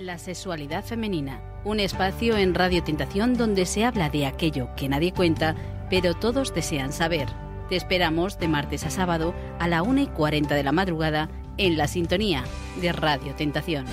La sexualidad femenina, un espacio en Radio Tentación donde se habla de aquello que nadie cuenta, pero todos desean saber. Te esperamos de martes a sábado a la 1 y 40 de la madrugada en la sintonía de Radio Tentación.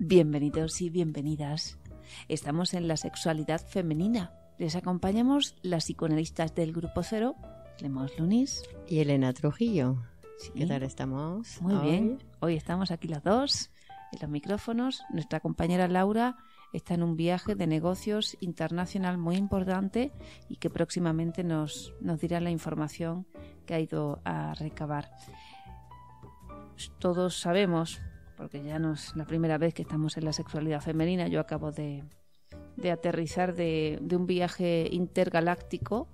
Bienvenidos y bienvenidas. Estamos en la sexualidad femenina. Les acompañamos las psicoanalistas del Grupo Cero, Clemos Lunis y Elena Trujillo. Sí. ¿Qué tal estamos? Muy hoy? bien. Hoy estamos aquí las dos en los micrófonos. Nuestra compañera Laura está en un viaje de negocios internacional muy importante y que próximamente nos, nos dirá la información que ha ido a recabar. Todos sabemos, porque ya no es la primera vez que estamos en la sexualidad femenina, yo acabo de, de aterrizar de, de un viaje intergaláctico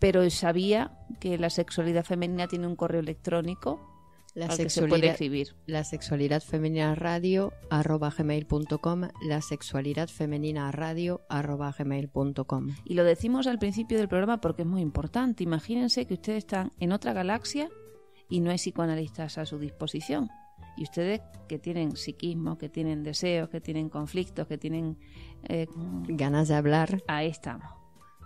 pero sabía que la sexualidad femenina tiene un correo electrónico La al que se puede escribir. la sexualidad femenina radio arroba gmail.com la sexualidad femenina radio arroba gmail.com Y lo decimos al principio del programa porque es muy importante. Imagínense que ustedes están en otra galaxia y no hay psicoanalistas a su disposición. Y ustedes que tienen psiquismo, que tienen deseos, que tienen conflictos, que tienen... eh, ganas de hablar ahí estamos.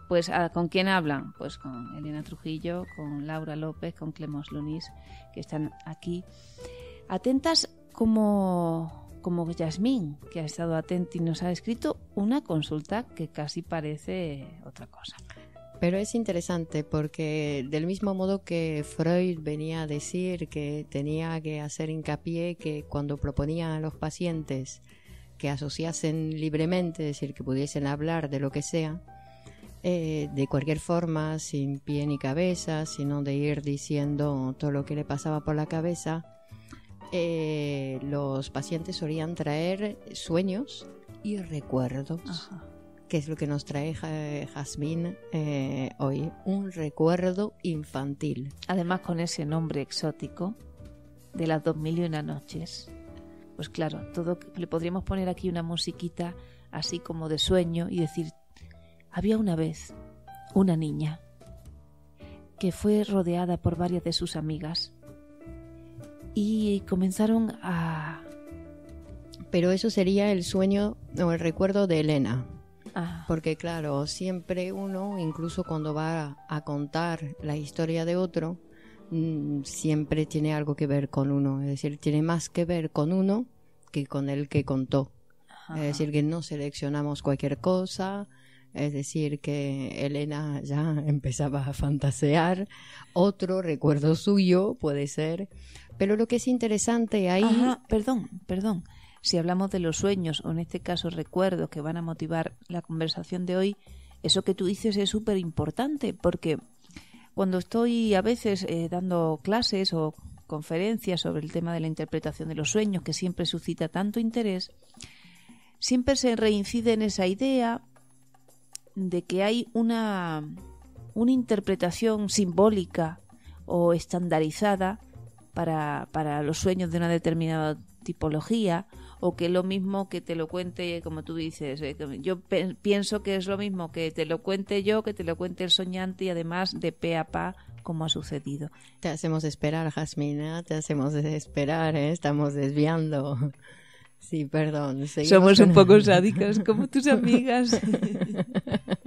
Pues ¿a- ¿con quién hablan? Pues con Elena Trujillo, con Laura López, con Clemos Lunis, que están aquí. Atentas como, como Yasmín, que ha estado atenta y nos ha escrito una consulta que casi parece otra cosa. Pero es interesante porque del mismo modo que Freud venía a decir que tenía que hacer hincapié que cuando proponía a los pacientes que asociasen libremente, es decir, que pudiesen hablar de lo que sea, eh, de cualquier forma, sin pie ni cabeza, sino de ir diciendo todo lo que le pasaba por la cabeza, eh, los pacientes solían traer sueños y recuerdos Ajá. que es lo que nos trae Ja- Jazmín eh, hoy, un recuerdo infantil. Además con ese nombre exótico de las dos mil y una noches. Pues claro, todo le podríamos poner aquí una musiquita así como de sueño y decir, había una vez una niña que fue rodeada por varias de sus amigas y comenzaron a... Pero eso sería el sueño o el recuerdo de Elena, a- porque claro, siempre uno, incluso cuando va a contar la historia de otro, mm, siempre tiene algo que ver con uno, es decir, tiene más que ver con uno que con el que contó. Ajá. Es decir, que no seleccionamos cualquier cosa. Es decir, que Elena ya empezaba a fantasear. Otro recuerdo suyo puede ser. Pero lo que es interesante ahí. Ajá, perdón, perdón. Si hablamos de los sueños, o en este caso recuerdos que van a motivar la conversación de hoy, eso que tú dices es súper importante, porque cuando estoy a veces eh, dando clases o conferencias sobre el tema de la interpretación de los sueños, que siempre suscita tanto interés, siempre se reincide en esa idea de que hay una, una interpretación simbólica o estandarizada para, para los sueños de una determinada tipología o que lo mismo que te lo cuente, como tú dices, eh, yo pienso que es lo mismo que te lo cuente yo, que te lo cuente el soñante y además de pe a pa como ha sucedido. Te hacemos esperar, Jasmina. Te hacemos esperar, ¿eh? Estamos desviando. Sí, perdón. Somos un poco sádicas como tus amigas.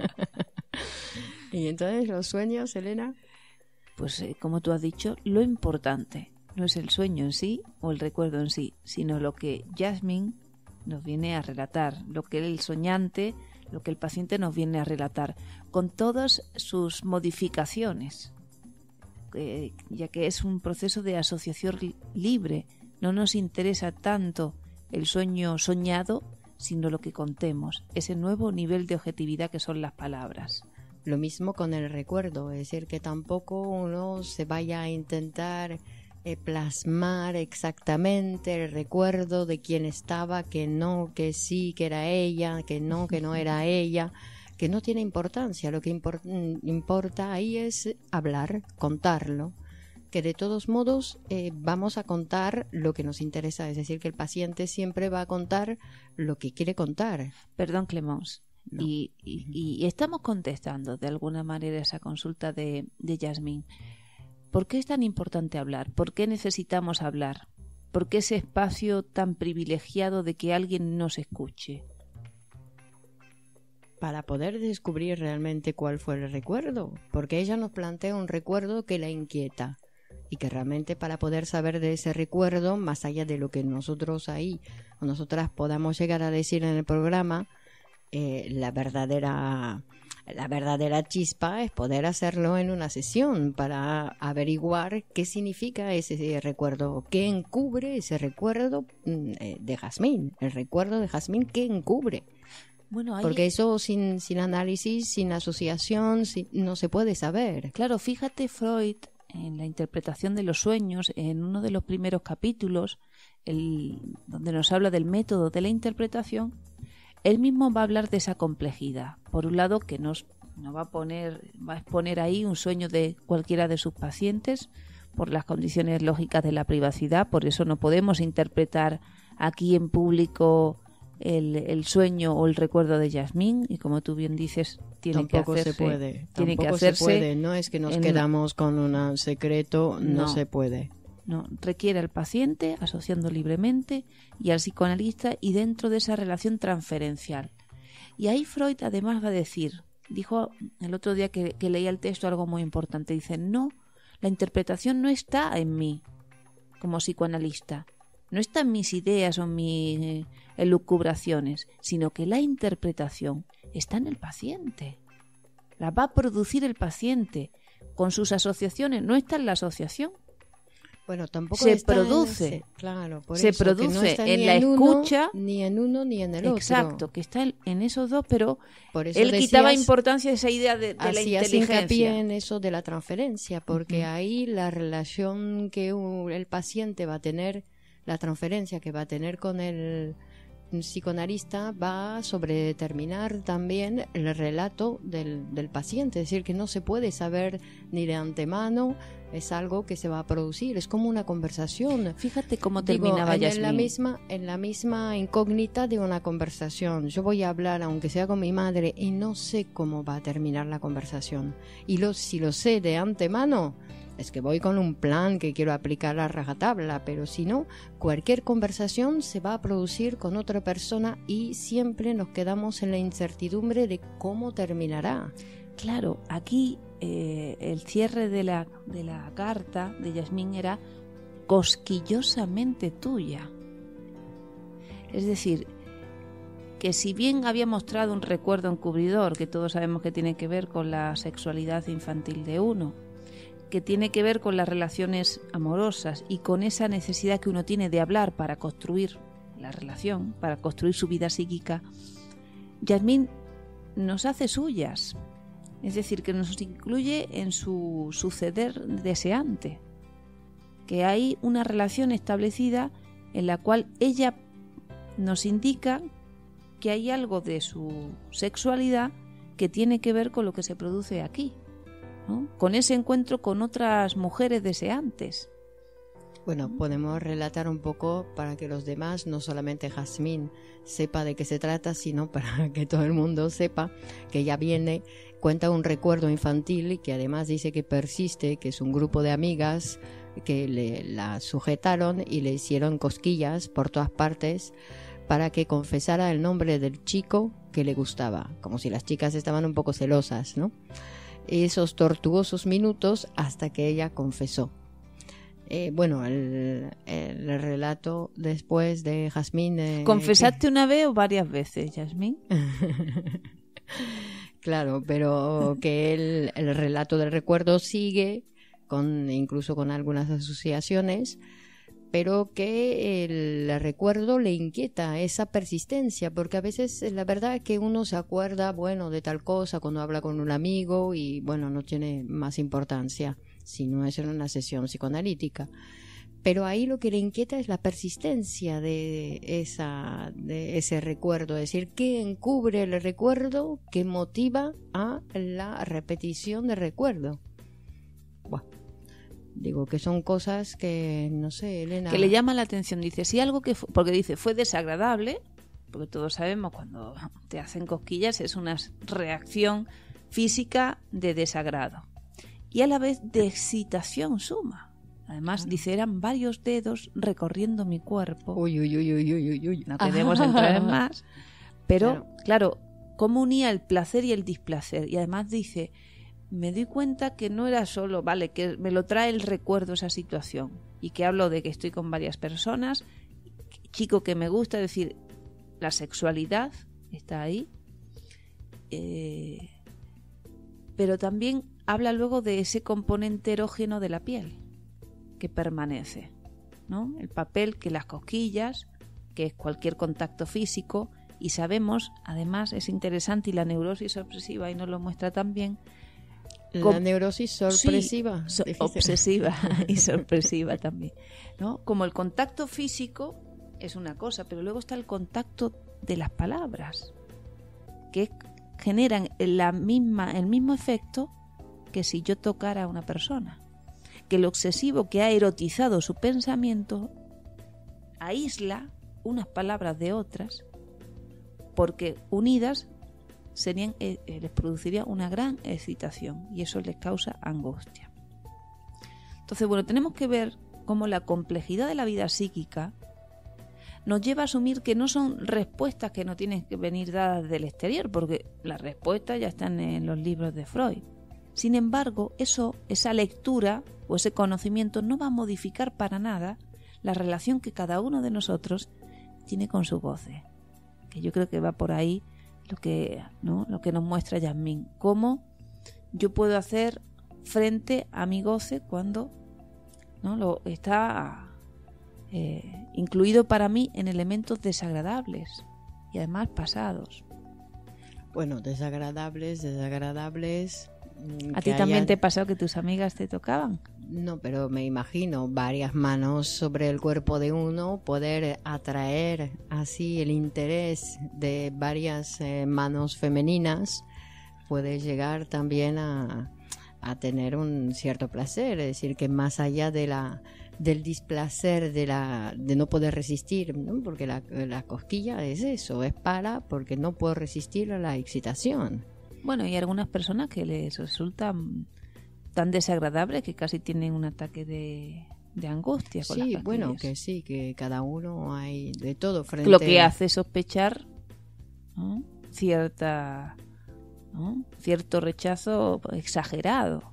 y entonces los sueños, Elena. Pues eh, como tú has dicho, lo importante no es el sueño en sí o el recuerdo en sí, sino lo que Jasmine nos viene a relatar, lo que el soñante, lo que el paciente nos viene a relatar, con todas sus modificaciones, eh, ya que es un proceso de asociación li- libre. No nos interesa tanto el sueño soñado, sino lo que contemos, ese nuevo nivel de objetividad que son las palabras. Lo mismo con el recuerdo, es decir, que tampoco uno se vaya a intentar eh, plasmar exactamente el recuerdo de quién estaba, que no, que sí, que era ella, que no, que no era ella, que no tiene importancia. Lo que mm, importa ahí es hablar, contarlo, que de todos modos eh, vamos a contar lo que nos interesa, es decir, que el paciente siempre va a contar lo que quiere contar. Perdón, Clemence. No. Y, y- y estamos contestando de alguna manera esa consulta de, de Yasmín. ¿Por qué es tan importante hablar? ¿Por qué necesitamos hablar? ¿Por qué ese espacio tan privilegiado de que alguien nos escuche? Para poder descubrir realmente cuál fue el recuerdo, porque ella nos plantea un recuerdo que la inquieta y que realmente para poder saber de ese recuerdo, más allá de lo que nosotros ahí o nosotras podamos llegar a decir en el programa, eh, la verdadera la verdadera chispa es poder hacerlo en una sesión para averiguar qué significa ese recuerdo, qué encubre ese recuerdo mm, eh, de Jazmín, el recuerdo de Jazmín, qué encubre. Bueno, Porque eso sin, sin análisis, sin asociación, no se puede saber. Claro, fíjate Freud en la interpretación de los sueños, en uno de los primeros capítulos, el, donde nos habla del método de la interpretación, él mismo va a hablar de esa complejidad. Por un lado, que nos, va a poner, va a exponer ahí un sueño de cualquiera de sus pacientes por las condiciones lógicas de la privacidad, por eso no podemos interpretar aquí en público el, sueño o el recuerdo de Yasmín y como tú bien dices tiene que hacerse, se puede tiene que hacerse se puede. No es que nos quedamos con un secreto no se puede. No, requiere al paciente asociando libremente y al psicoanalista y dentro de esa relación transferencial. Y ahí Freud además va a decir, dijo el otro día que, leía el texto algo muy importante, dice, no, la interpretación no está en mí como psicoanalista, no está en mis ideas o mis eh, elucubraciones, sino que la interpretación está en el paciente. La va a producir el paciente con sus asociaciones, no está en la asociación, bueno, tampoco se produce. claro, se produce en la escucha. ni en uno ni en el otro. Exacto, que está en esos dos, pero él quitaba importancia a esa idea de, de la inteligencia. hincapié en eso de la transferencia, porque ahí la relación que el paciente va a tener, la transferencia que va a tener con el psicoanalista va a sobredeterminar también el relato del, del, paciente, es decir, que no se puede saber ni de antemano, es algo que se va a producir, es como una conversación. Fíjate cómo terminaba Digo, en la misma En la misma incógnita de una conversación, yo voy a hablar, aunque sea con mi madre, y no sé cómo va a terminar la conversación. Y lo, si lo sé de antemano, es que voy con un plan que quiero aplicar a rajatabla, pero si no, cualquier conversación se va a producir con otra persona y siempre nos quedamos en la incertidumbre de cómo terminará. Claro, aquí eh, el cierre de la, de la carta de Yasmín era cosquillosamente tuya. Es decir, que si bien había mostrado un recuerdo encubridor, que todos sabemos que tiene que ver con la sexualidad infantil de uno, que tiene que ver con las relaciones amorosas y con esa necesidad que uno tiene de hablar para construir la relación, para construir su vida psíquica, Yasmín nos hace suyas, es decir, que nos incluye en su suceder deseante, que hay una relación establecida en la cual ella nos indica que hay algo de su sexualidad que tiene que ver con lo que se produce aquí, con ese encuentro con otras mujeres deseantes. Bueno, podemos relatar un poco para que los demás, no solamente Jazmín, sepa de qué se trata, sino para que todo el mundo sepa que ella viene, cuenta un recuerdo infantil y que además dice que persiste, que es un grupo de amigas que le, la sujetaron y le hicieron cosquillas por todas partes para que confesara el nombre del chico que le gustaba, como si las chicas estaban un poco celosas, ¿no? Esos tortuosos minutos hasta que ella confesó. Eh, bueno, el, relato después de Jazmín. Eh, ¿Confesaste una vez o varias veces, Jazmín? claro, pero que el, el relato del recuerdo sigue, con, incluso con algunas asociaciones, pero que el recuerdo le inquieta esa persistencia, porque a veces la verdad es que uno se acuerda, bueno, de tal cosa cuando habla con un amigo y bueno, no tiene más importancia si no es en una sesión psicoanalítica. Pero ahí lo que le inquieta es la persistencia de, esa, de ese recuerdo, es decir, qué encubre el recuerdo que motiva a la repetición del recuerdo. Digo que son cosas que, no sé, Elena. Que le llama la atención. Dice, si algo que. porque dice, fue desagradable, porque todos sabemos cuando te hacen cosquillas es una reacción física de desagrado. y a la vez de excitación suma. Además, dice, eran varios dedos recorriendo mi cuerpo. Uy, uy, uy, uy, uy, uy. No queremos entrar en más. Pero, claro. cómo unía el placer y el displacer. Y además dice, me di cuenta que no era solo, vale, que me lo trae el recuerdo esa situación. Y que hablo de que estoy con varias personas, chico que me gusta, es decir, la sexualidad está ahí. Eh, pero también habla luego de ese componente erógeno de la piel que permanece, ¿no? El papel que las cosquillas, que es cualquier contacto físico, y sabemos, además es interesante y la neurosis obsesiva y nos lo muestra también. La neurosis sorpresiva, obsesiva y sorpresiva también, ¿no? Como el contacto físico es una cosa, pero luego está el contacto de las palabras, que generan la misma, el mismo efecto que si yo tocara a una persona. Que lo obsesivo que ha erotizado su pensamiento aísla unas palabras de otras porque unidas serían, eh, eh, les produciría una gran excitación y eso les causa angustia. Entonces, bueno, tenemos que ver cómo la complejidad de la vida psíquica nos lleva a asumir que no son respuestas que no tienen que venir dadas del exterior, porque las respuestas ya están en los libros de Freud. Sin embargo, eso, esa lectura o ese conocimiento no va a modificar para nada la relación que cada uno de nosotros tiene con su goce. Que yo creo que va por ahí lo que, ¿no? lo que nos muestra Yasmín. Cómo yo puedo hacer frente a mi goce cuando ¿no? lo está eh, incluido para mí en elementos desagradables y además pasados. Bueno, desagradables, desagradables. Mm, ¿A ti también te pasó que tus amigas te tocaban? No, pero me imagino varias manos sobre el cuerpo de uno, poder atraer así el interés de varias eh, manos femeninas, puede llegar también a, a tener un cierto placer, es decir, que más allá de la del displacer de la de no poder resistir ¿no? porque la, la, cosquilla es eso es para porque no puedo resistir a la excitación bueno y algunas personas que les resulta tan desagradable que casi tienen un ataque de, de angustia con sí bueno que sí que cada uno hay de todo frente lo que hace sospechar cierta cierto rechazo exagerado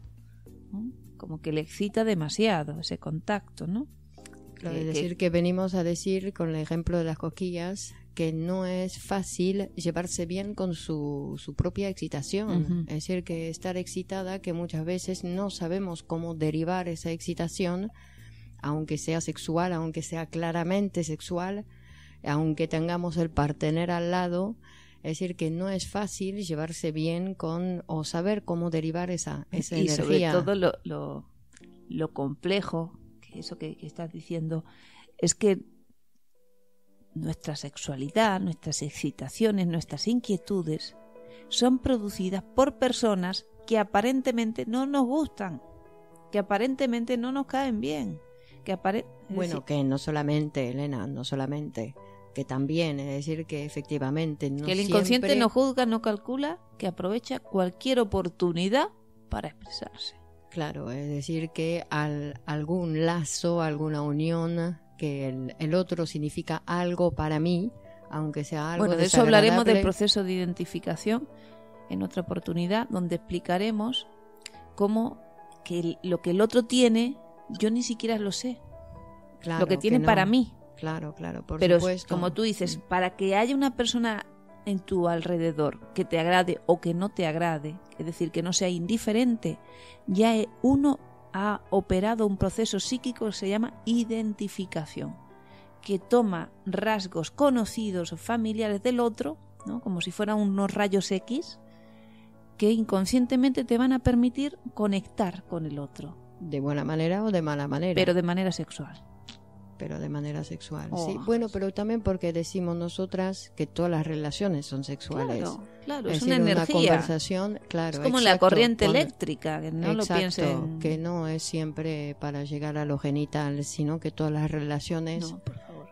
como que le excita demasiado ese contacto, ¿no? Claro, es decir, que... venimos a decir con el ejemplo de las cosquillas que no es fácil llevarse bien con su, su propia excitación. Es decir, que estar excitada, que muchas veces no sabemos cómo derivar esa excitación, aunque sea sexual, aunque sea claramente sexual, aunque tengamos el partener al lado, es decir, que no es fácil llevarse bien con o saber cómo derivar esa, esa y energía. sobre todo lo, lo, complejo, que eso que, estás diciendo, es que nuestra sexualidad, nuestras excitaciones, nuestras inquietudes son producidas por personas que aparentemente no nos gustan, que aparentemente no nos caen bien. Que bueno, que no solamente, Elena, no solamente que también, es decir, que efectivamente no Que el inconsciente no juzga, no calcula, que aprovecha cualquier oportunidad para expresarse. Claro, es decir, que al, algún lazo, alguna unión, que el, otro significa algo para mí, aunque sea algo Bueno, de eso hablaremos del proceso de identificación en otra oportunidad, donde explicaremos cómo que lo que el otro tiene, yo ni siquiera lo sé. Claro, lo que tiene para mí. Claro, claro, por Pero supuesto. como tú dices, para que haya una persona en tu alrededor que te agrade o que no te agrade, es decir, que no sea indiferente, ya uno ha operado un proceso psíquico que se llama identificación, que toma rasgos conocidos o familiares del otro, ¿no? como si fueran unos rayos X, que inconscientemente te van a permitir conectar con el otro. De buena manera o de mala manera. Pero de manera sexual pero de manera sexual. Sí, oh. bueno, pero también porque decimos nosotras que todas las relaciones son sexuales. Claro, claro es, una energía. conversación, claro. Es como la corriente eléctrica, que no lo piensen. que no es siempre para llegar a lo genital, sino que todas las relaciones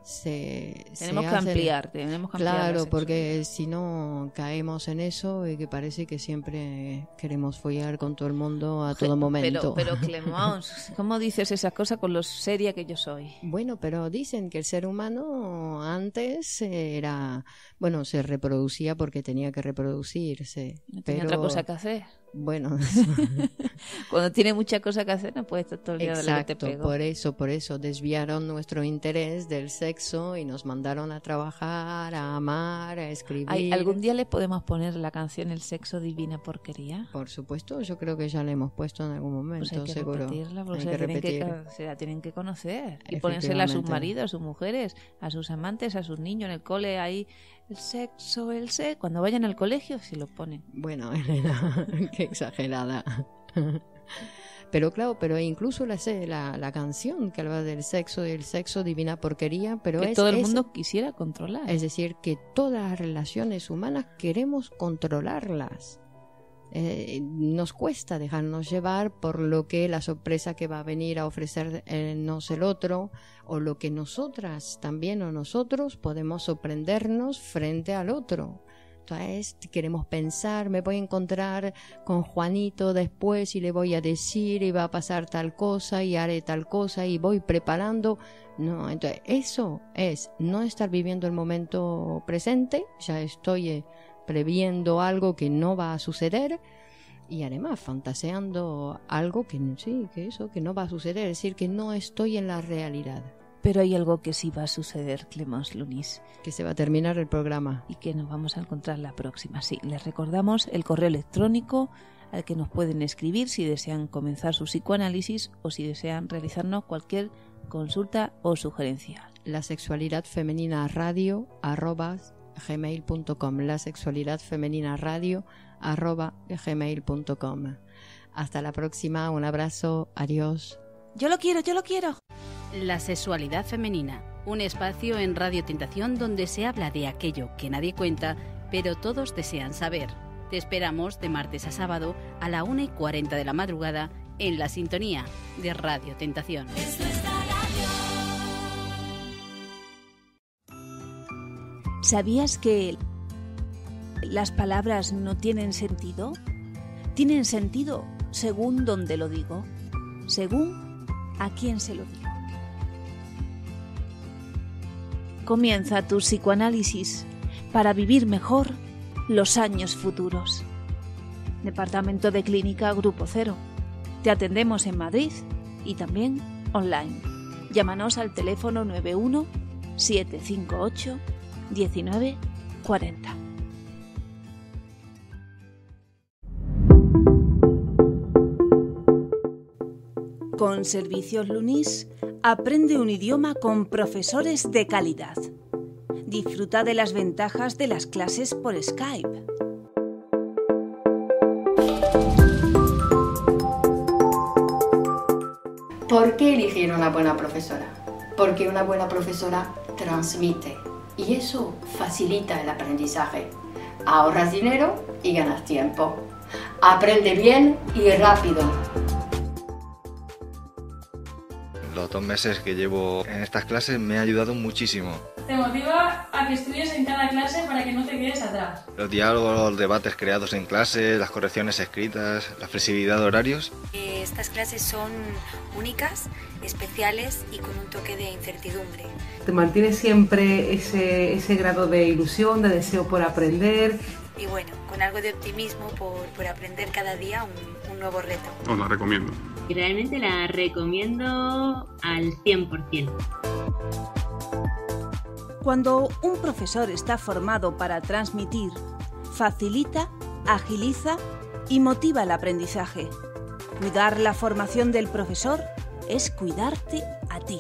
se tenemos se que hace- ampliar tenemos que ampliar la Claro, porque si no caemos en eso y que parece que siempre queremos follar con todo el mundo a todo momento. pero pero Clemence cómo dices esas cosas con lo seria que yo soy Bueno, pero dicen que el ser humano antes era, bueno, se reproducía porque tenía que reproducirse. no tiene pero, otra cosa que hacer Bueno, cuando tiene mucha cosa que hacer no puedes estar todo el día de que te exacto, pego por eso, por eso desviaron nuestro interés del sexo y nos mandaron a trabajar, a amar, a escribir. Ay, ¿Algún día le podemos poner la canción El sexo divina porquería? Por supuesto, yo creo que ya la hemos puesto en algún momento, Pues hay que seguro. repetirla, Hay se, que tienen que, repetir. ca- se la tienen que conocer y ponérsela a sus maridos, a sus mujeres, a sus amantes, a sus niños en el cole, ahí el sexo, el sexo, cuando vayan al colegio se lo ponen. Bueno, Elena, qué exagerada. Pero claro, pero incluso la, la, la canción que habla del sexo, del sexo divina porquería, pero que es, todo el es- mundo quisiera controlar. es decir, que todas las relaciones humanas queremos controlarlas. Eh, nos cuesta dejarnos llevar por lo que la sorpresa que va a venir a ofrecernos el otro o lo que nosotras también o nosotros podemos sorprendernos frente al otro. Entonces queremos pensar, me voy a encontrar con Juanito después y le voy a decir y va a pasar tal cosa y haré tal cosa y voy preparando. No, entonces eso es no estar viviendo el momento presente, ya estoy eh, previendo algo que no va a suceder y además fantaseando algo que no- sí, que eso que no va a suceder, es decir, que no estoy en la realidad, Pero hay algo que sí va a suceder, Clemence Lunis, que se va a terminar el programa. y que nos vamos a encontrar la próxima. Sí, les recordamos el correo electrónico al que nos pueden escribir si desean comenzar su psicoanálisis o si desean realizarnos cualquier consulta o sugerencia. La sexualidad femenina radio arroba gmail.com la sexualidad femenina radio arroba gmail.com hasta la próxima un abrazo adiós Yo lo quiero, yo lo quiero. La sexualidad femenina, un espacio en Radio Tentación donde se habla de aquello que nadie cuenta, pero todos desean saber. Te esperamos de martes a sábado a la 1 y 40 de la madrugada en la sintonía de Radio Tentación. ¿Sabías que las palabras no tienen sentido? Tienen sentido según donde lo digo, según a quién se lo digo. Comienza tu psicoanálisis para vivir mejor los años futuros. Departamento de Clínica Grupo Cero. Te atendemos en Madrid y también online. Llámanos al teléfono 91 758 1940. Con Servicios Lunis, aprende un idioma con profesores de calidad. Disfruta de las ventajas de las clases por Skype. ¿Por qué elegir una buena profesora? Porque una buena profesora transmite y eso facilita el aprendizaje. Ahorras dinero y ganas tiempo. Aprende bien y rápido. Los dos meses que llevo en estas clases me ha ayudado muchísimo. Te motiva a que estudies en cada clase para que no te quedes atrás. Los diálogos, los debates creados en clase, las correcciones escritas, la flexibilidad de horarios. Eh, Estas clases son únicas, especiales y con un toque de incertidumbre. Te mantiene siempre ese, ese grado de ilusión, de deseo por aprender. Y bueno, con algo de optimismo por, por aprender cada día un, un nuevo reto. Os la recomiendo. Y realmente la recomiendo al 100%. Cuando un profesor está formado para transmitir, facilita, agiliza y motiva el aprendizaje. Cuidar la formación del profesor es cuidarte a ti.